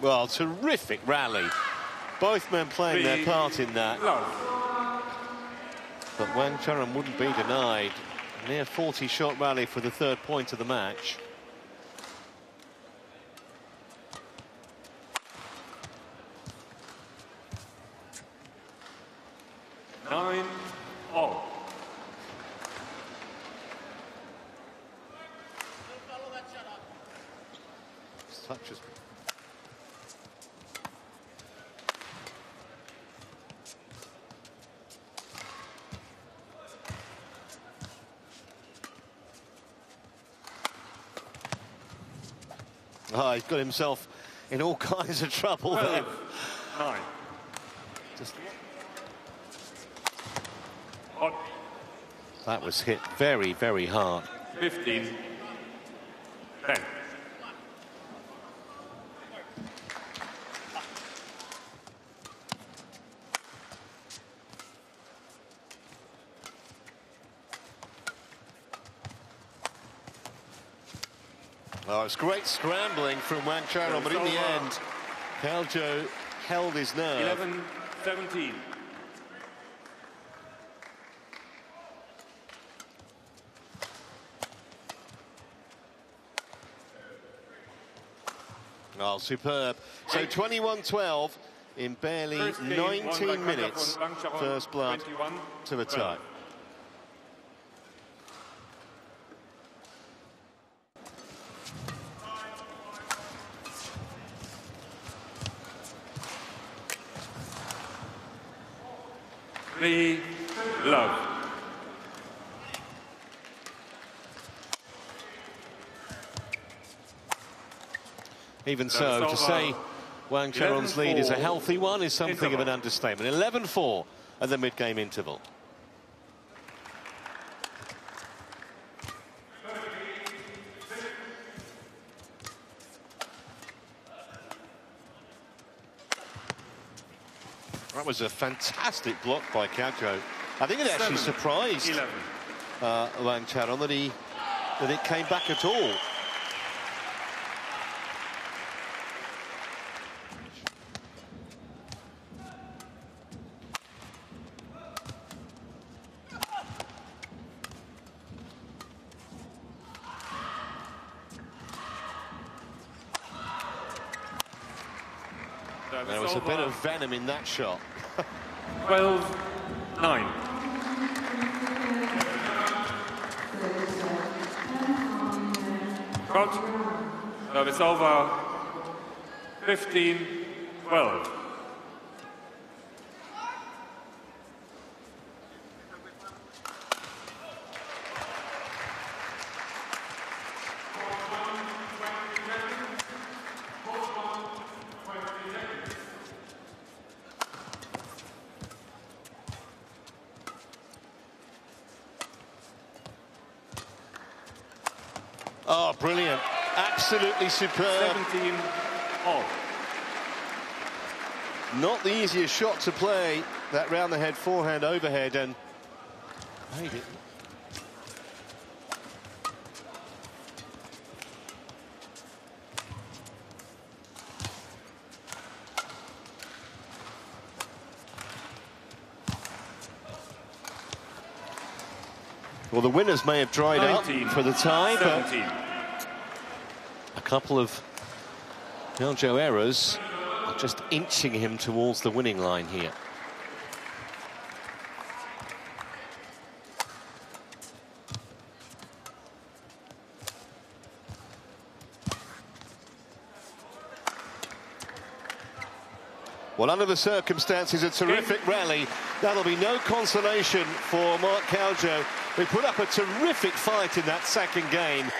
Well, terrific rally. Both men playing their part in that. But Wangcharoen wouldn't be denied. Near 40 shot rally for the third point of the match. Nine all. Such as Oh, he's got himself in all kinds of trouble there. Nine. Just, Hot. that was hit very, very hard. 15. 10. Oh, it's great scrambling from Wangcharoen, but in the end, Caljouw held his nerve. 11. 17. Oh, superb. So 21-12 in barely game 19 minutes. von Wangcharoen, First blood to the tie. Love. Even So to say. Wangcharoen's lead is a healthy one is something of an understatement. 11-4 at the mid-game interval. That was a fantastic block by Caljouw. I think it actually surprised 11. uh, Wangcharoen that he that it came back at all. There was a bit of venom in that shot. 12. 9. Cut. Service over. 15. 12. Oh, brilliant. Absolutely superb. 17. All. Not the easiest shot to play, that round the head forehand overhead, and made it. Well, the winners may have dried 19. up for the tie, but a couple of Caljouw errors are just inching him towards the winning line here. Well, under the circumstances, a terrific rally. That'll be no consolation for Mark Caljouw, who put up a terrific fight in that second game.